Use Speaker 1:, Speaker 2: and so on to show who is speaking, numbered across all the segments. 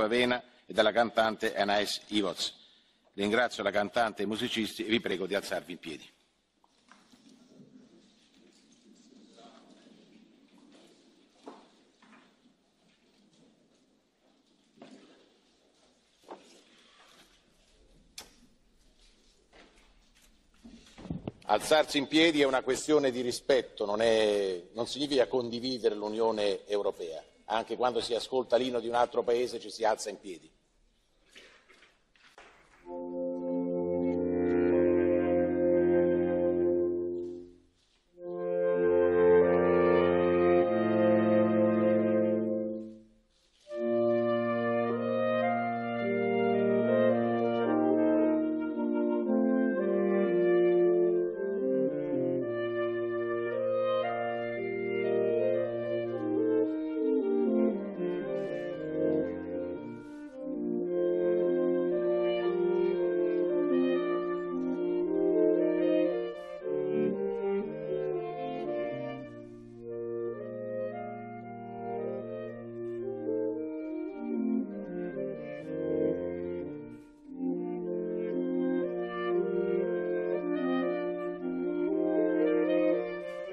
Speaker 1: Roberto Avena e dalla cantante Anais Ivoz. Ringrazio la cantante e i musicisti e vi prego di alzarvi in piedi. Alzarsi in piedi è una questione di rispetto, non, è, non significa condividere l'Unione Europea. Anche quando si ascolta l'inno di un altro paese ci si alza in piedi.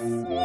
Speaker 2: Deus